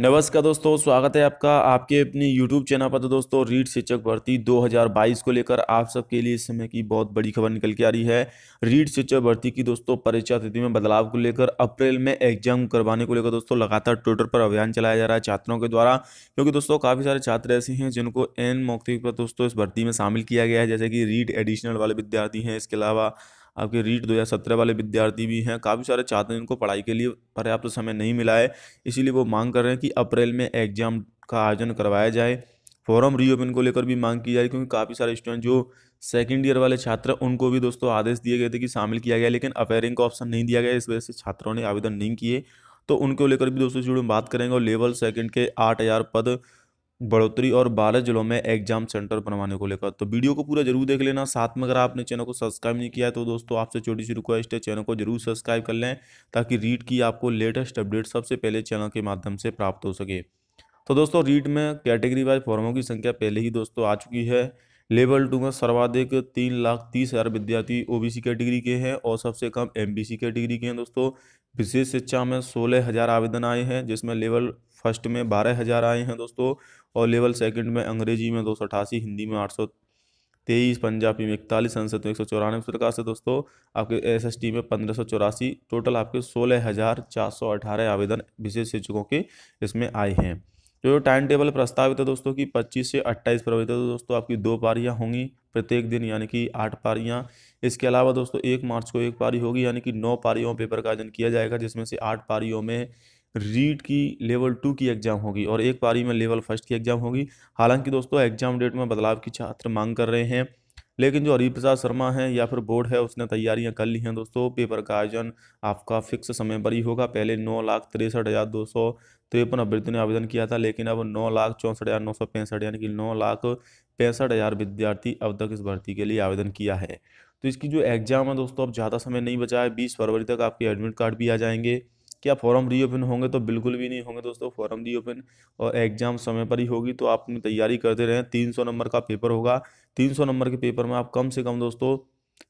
नमस्कार दोस्तों, स्वागत है आपका आपके अपने YouTube चैनल पर। तो दोस्तों रीट शिक्षक भर्ती 2022 को लेकर आप सबके लिए इस समय की बहुत बड़ी खबर निकल के आ रही है। रीट शिक्षक भर्ती की दोस्तों, परीक्षा तिथि में बदलाव को लेकर अप्रैल में एग्ज़ाम करवाने को लेकर दोस्तों, लगातार ट्विटर पर अभियान चलाया जा रहा है छात्रों के द्वारा, क्योंकि दोस्तों, काफ़ी सारे छात्र ऐसे हैं जिनको एन मौखिक पर दोस्तों इस भर्ती में शामिल किया गया है। जैसे कि रीट एडिशनल वाले विद्यार्थी हैं, इसके अलावा आपके रीट दो हज़ार सत्रह वाले विद्यार्थी भी हैं। काफ़ी सारे छात्र इनको पढ़ाई के लिए पर्याप्त तो समय नहीं मिला है। इसीलिए वो मांग कर रहे हैं कि अप्रैल में एग्ज़ाम का आयोजन करवाया जाए। फॉरम रीओपन को लेकर भी मांग की जा रही क्योंकि काफ़ी सारे स्टूडेंट जो सेकेंड ईयर वाले छात्र, उनको भी दोस्तों आदेश दिए गए थे कि शामिल किया गया, लेकिन अपेयरिंग का ऑप्शन नहीं दिया गया। इस वजह से छात्रों ने आवेदन नहीं किए। तो उनको लेकर भी दोस्तों जुड़े बात करेंगे और लेवल सेकंड के आठ हज़ार पद बढ़ोतरी और बारह जिलों में एग्ज़ाम सेंटर बनवाने को लेकर। तो वीडियो को पूरा ज़रूर देख लेना। साथ में अगर आपने चैनल को सब्सक्राइब नहीं किया तो दोस्तों आपसे छोटी सी रिक्वेस्ट है, चैनल को ज़रूर सब्सक्राइब कर लें ताकि रीड की आपको लेटेस्ट अपडेट सबसे पहले चैनल के माध्यम से प्राप्त हो सके। तो दोस्तों रीड में कैटेगरी वाइज फॉर्मों की संख्या पहले ही दोस्तों आ चुकी है। लेवल टू में सर्वाधिक तीन लाख तीस हज़ार विद्यार्थी ओबीसी कैटेगरी के हैं और सबसे कम एमबीसी कैटेगरी के हैं दोस्तों। विशेष शिक्षा में सोलह हज़ार आवेदन आए हैं, जिसमें लेवल फ़र्स्ट में बारह हज़ार आए हैं दोस्तों और लेवल सेकंड में अंग्रेज़ी में दो सौ अठासी, हिंदी में आठ सौ तेईस, पंजाबी में इकतालीस संसद में एक सौ चौरानवे प्रकार से दोस्तों आपके एस एस टी में पंद्रह सौ चौरासी, टोटल आपके सोलह हज़ार चार सौ अठारह आवेदन विशेष शिक्षकों के इसमें आए हैं। जो टाइम टेबल प्रस्तावित है दोस्तों की 25 से 28 फरवरी तक तो दोस्तों आपकी दो पारियाँ होंगी प्रत्येक दिन, यानी कि आठ पारियाँ। इसके अलावा दोस्तों एक मार्च को एक पारी होगी, यानी कि नौ पारियों पेपर का आयोजन किया जाएगा, जिसमें से आठ पारियों में रीट की लेवल टू की एग्ज़ाम होगी और एक पारी में लेवल फ़र्स्ट की एग्ज़ाम होगी। हालाँकि दोस्तों एग्ज़ाम डेट में बदलाव की छात्र मांग कर रहे हैं। लेकिन जो हरिप्रसाद शर्मा है या फिर बोर्ड है, उसने तैयारियाँ कर ली हैं दोस्तों। पेपर का आयोजन आपका फिक्स समय पर ही होगा। पहले नौ लाख तिरसठ हज़ार दो सौ तिरपन अभ्यर्थियों ने आवेदन किया था, लेकिन अब नौ लाख चौंसठ हज़ार नौ सौ पैंसठ, यानी कि नौ लाख पैंसठ हज़ार विद्यार्थी अब तक इस भर्ती के लिए आवेदन किया है। तो इसकी जो एग्ज़ाम है दोस्तों, अब ज़्यादा समय नहीं बचा है। बीस फरवरी तक आपके एडमिट कार्ड भी आ जाएँगे। क्या फॉर्म रीओपन होंगे तो बिल्कुल भी नहीं होंगे दोस्तों फॉर्म रीओपन और एग्ज़ाम समय पर ही होगी तो आप अपनी तैयारी करते रहें। तीन सौ नंबर का पेपर होगा। तीन सौ नंबर के पेपर में आप कम से कम दोस्तों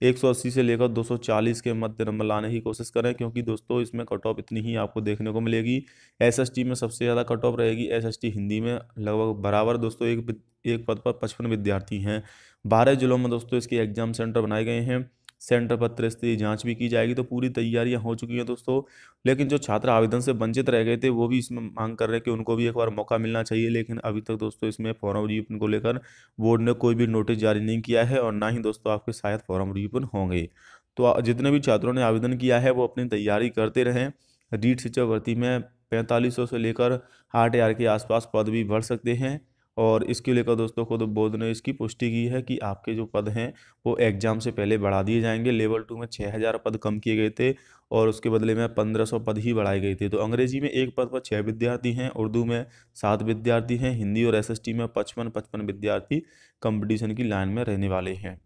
180 से लेकर 240 के मध्य नंबर लाने की कोशिश करें, क्योंकि दोस्तों इसमें कट ऑफ़ इतनी ही आपको देखने को मिलेगी। एसएसटी में सबसे ज़्यादा कट ऑफ़ रहेगी एसएसटी हिंदी में, लगभग बराबर दोस्तों एक एक पद पर पचपन विद्यार्थी हैं। बारह जिलों में दोस्तों इसके एग्ज़ाम सेंटर बनाए गए हैं। सेंटर पर त्रिस्तरीय जाँच भी की जाएगी तो पूरी तैयारियाँ हो चुकी हैं दोस्तों। लेकिन जो छात्र आवेदन से वंचित रह गए थे, वो भी इसमें मांग कर रहे हैं कि उनको भी एक बार मौका मिलना चाहिए, लेकिन अभी तक दोस्तों इसमें फॉर्म रियूपन को लेकर बोर्ड ने कोई भी नोटिस जारी नहीं किया है और ना ही दोस्तों आपके शायद फॉर्म रियूपन होंगे। तो जितने भी छात्रों ने आवेदन किया है, वो अपनी तैयारी करते रहें। रीट शिक्षक भर्ती में पैंतालीस से लेकर आठ हज़ार के आसपास पद भी भर सकते हैं। और इसके लेकर दोस्तों, खुद बोर्ड ने इसकी पुष्टि की है कि आपके जो पद हैं, वो एग्ज़ाम से पहले बढ़ा दिए जाएँगे। लेवल टू में छः हज़ार पद कम किए गए थे और उसके बदले में पंद्रह सौ पद ही बढ़ाए गए थे। तो अंग्रेज़ी में एक पद पर छः विद्यार्थी हैं, उर्दू में सात विद्यार्थी हैं, हिंदी और एसएसटी में पचपन पचपन विद्यार्थी कंपटीशन की लाइन में रहने वाले हैं।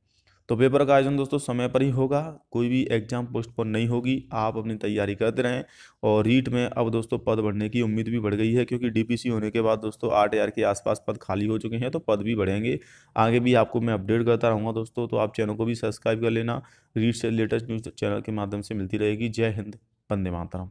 तो पेपर का आयोजन दोस्तों समय पर ही होगा, कोई भी एग्ज़ाम पोस्टपोन नहीं होगी, आप अपनी तैयारी करते रहें और रीट में अब दोस्तों पद बढ़ने की उम्मीद भी बढ़ गई है क्योंकि डीपीसी होने के बाद दोस्तों आठ हज़ार के आसपास पद खाली हो चुके हैं तो पद भी बढ़ेंगे। आगे भी आपको मैं अपडेट करता रहूँगा दोस्तों तो आप चैनल को भी सब्सक्राइब कर लेना, रीट से लेटेस्ट न्यूज़ चैनल के माध्यम से मिलती रहेगी। जय हिंद, वंदे मातरम।